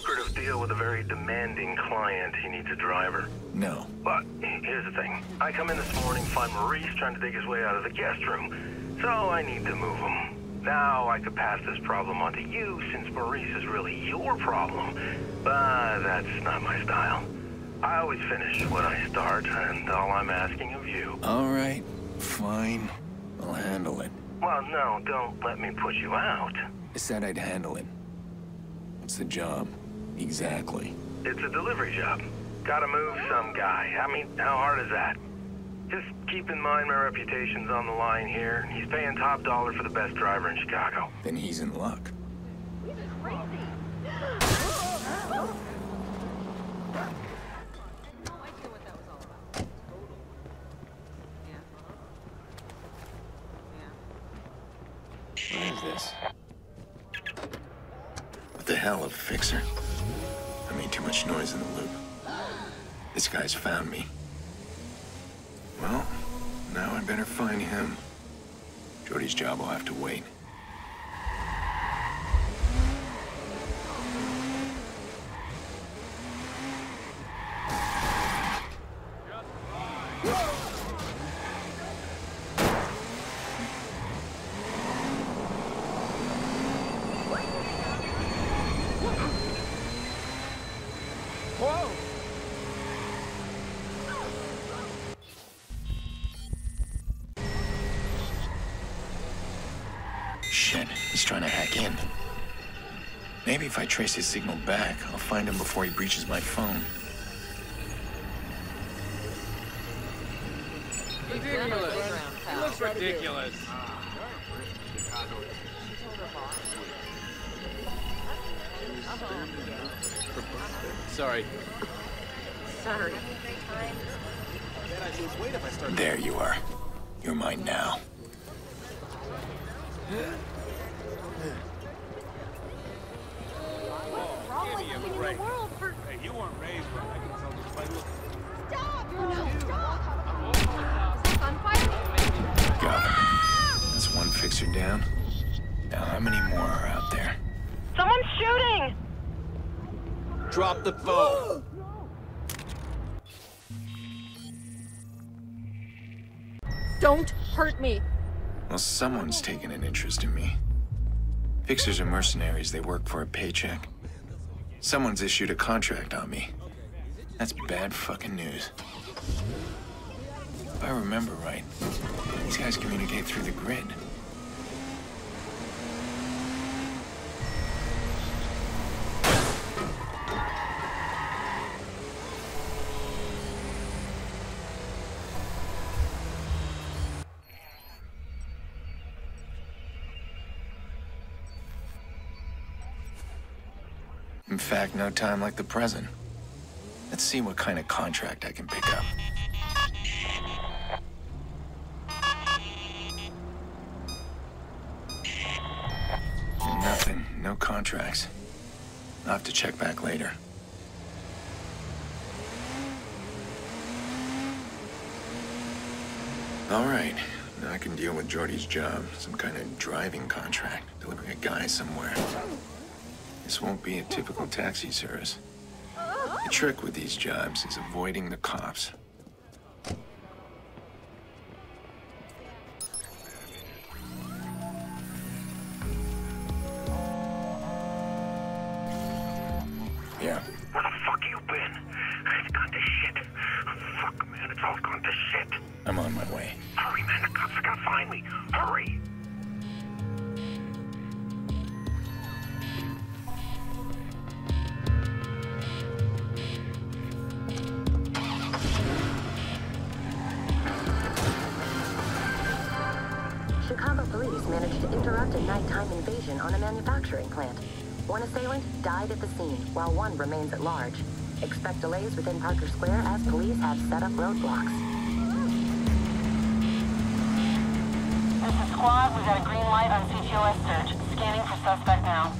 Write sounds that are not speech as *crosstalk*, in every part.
lucrative deal with a very demanding client. He needs a driver. No. But here's the thing. I come in this morning, find Maurice trying to dig his way out of the guest room. So I need to move him. Now I could pass this problem on to you since Maurice is really your problem. But that's not my style. I always finish what I start, and all I'm asking of you... All right. Fine. I'll handle it. Well, no, don't let me put you out. I said I'd handle it. What's the job? Exactly. It's a delivery job. Gotta move some guy. I mean, how hard is that? Just keep in mind my reputation's on the line here. He's paying top dollar for the best driver in Chicago. Then he's in luck. What is this? What the hell, a fixer? Much noise in the loop. This guy's found me. Well, now I better find him. Jordi's job will have to wait. Shit, he's trying to hack in. Maybe if I trace his signal back, I'll find him before he breaches my phone. Ridiculous. He looks ridiculous. Sorry. Sorry. There you are. You're mine now. Give me a break. Hey, you weren't raised where I can tell this fight. Got him. That's one fixer down. Now, how many more are out there? Someone's shooting! Drop the phone. Don't hurt me. Well, someone's taken an interest in me. Fixers are mercenaries. They work for a paycheck. Someone's issued a contract on me. That's bad fucking news. If I remember right, these guys communicate through the grid. In fact, no time like the present. Let's see what kind of contract I can pick up. Nothing. No contracts. I'll have to check back later. All right. Now I can deal with Jordi's job. Some kind of driving contract. Delivering a guy somewhere. This won't be a typical taxi service. The trick with these jobs is avoiding the cops. Managed to interrupt a nighttime invasion on a manufacturing plant. One assailant died at the scene, while one remains at large. Expect delays within Parker Square as police have set up roadblocks. This is squad. We got a green light on CTOS search. Scanning for suspect now.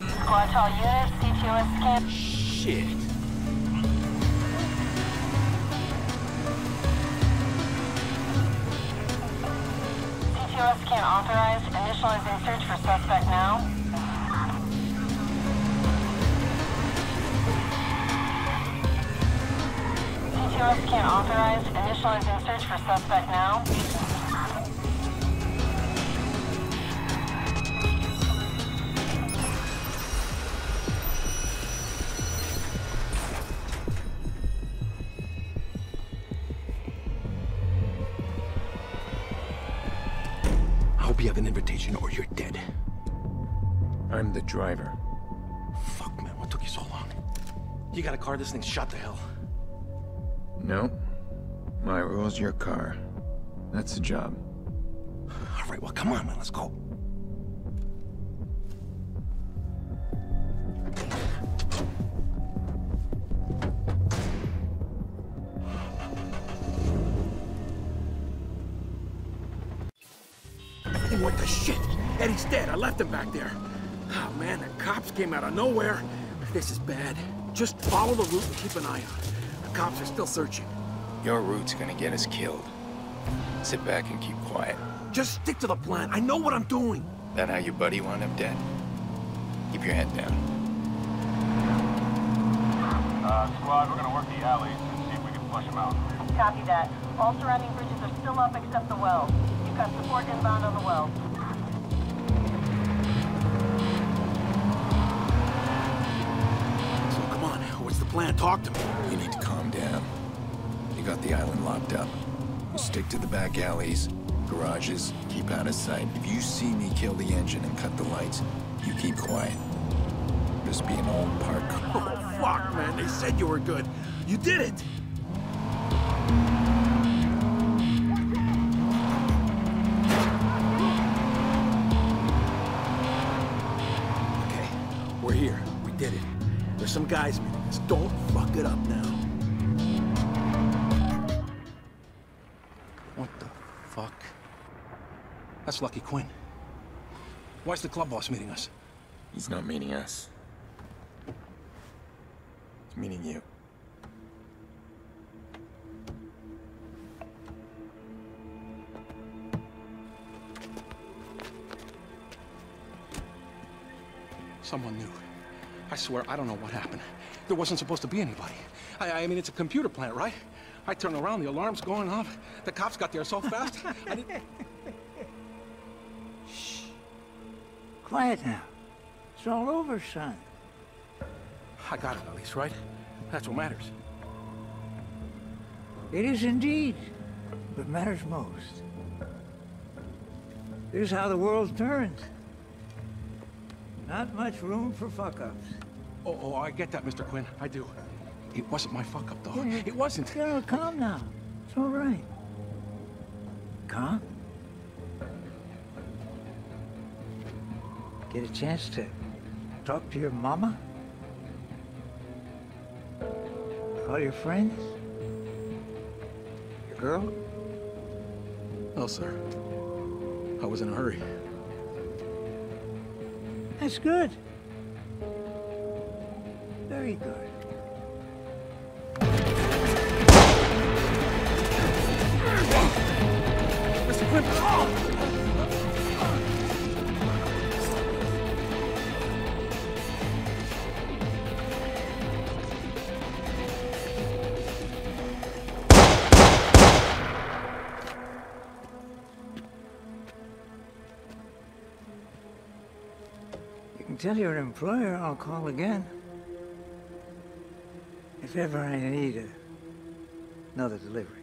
Squad to all units. CTOS scan. Shit. CTOS scan authorized. Initializing search for suspect now. CTOS scan authorized. Initializing search for suspect now. You have an invitation or you're dead. I'm the driver. Fuck, man, what took you so long? You got a car, this thing's shot to hell. No. My rule's your car. That's the job. All right, well, come on, man, let's go. Eddie's dead. I left him back there. Oh, man, the cops came out of nowhere. This is bad. Just follow the route and keep an eye on it. The cops are still searching. Your route's gonna get us killed. Sit back and keep quiet. Just stick to the plan. I know what I'm doing. That how your buddy wound up dead? Keep your head down. Uh, squad, we're gonna work the alleys and see if we can flush them out. Copy that. All surrounding bridges are still up except the well. You've got support inbound on the well. Plan? Talk to me. You need to calm down. You got the island locked up. You stick to the back alleys, garages, keep out of sight. If you see me kill the engine and cut the lights, you keep quiet. Just be an old park. *laughs* Oh, fuck, man. They said you were good. You did it. Okay, we're here. We did it. There's some guys meeting us. Don't fuck it up now. What the fuck? That's Lucky Quinn. Why's the club boss meeting us? He's not meeting us. He's meeting you. Someone knew. I swear, I don't know what happened. There wasn't supposed to be anybody. I, I mean, it's a computer plant, right? I turn around, the alarm's going off. The cops got there so fast. I *laughs* didn't... Quiet now. It's all over, son. I got it, at least, right? That's what matters. It is indeed what matters most. Here's how the world turns. Not much room for fuck-ups. Oh, oh, I get that, Mr. Quinn. I do. It wasn't my fuck up, though. Yeah. It wasn't. Yeah, calm now. It's all right. Calm? Get a chance to talk to your mama? Call your friends? Your girl? No, sir. I was in a hurry. That's good. Very good. Tell your employer I'll call again. If ever I need a, another delivery.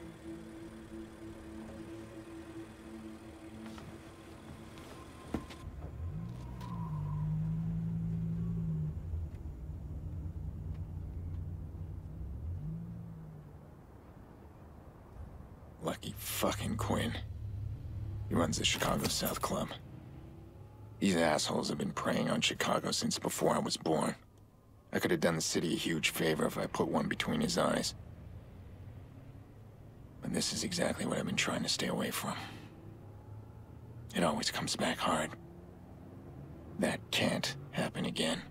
Lucky fucking Quinn. He runs the Chicago South Club. These assholes have been preying on Chicago since before I was born. I could have done the city a huge favor if I put one between his eyes. But this is exactly what I've been trying to stay away from. It always comes back hard. That can't happen again.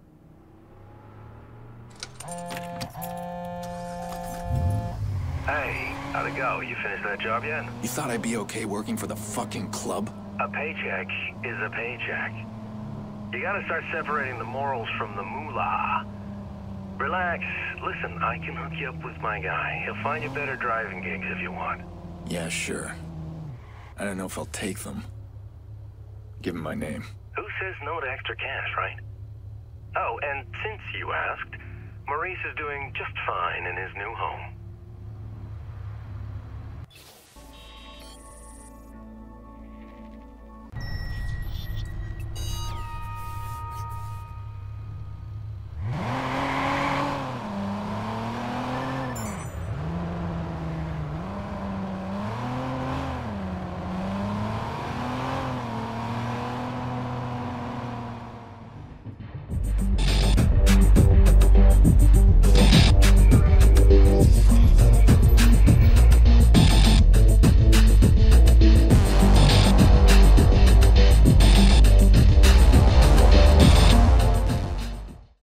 Hey, how'd it go? You finished that job yet? You thought I'd be okay working for the fucking club? A paycheck is a paycheck. You gotta start separating the morals from the moolah. Relax. Listen, I can hook you up with my guy. He'll find you better driving gigs if you want. Yeah, sure. I don't know if I'll take them. Give him my name. Who says no to extra cash, right? Oh, and since you asked, Maurice is doing just fine in his new home.